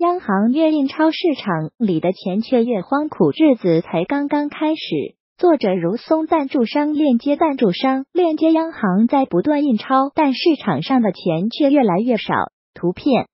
央行越印钞市场里的钱却越荒苦日子才刚刚开始。作者如松赞助商链接赞助商链接央行在不断印钞但市场上的钱却越来越少。图片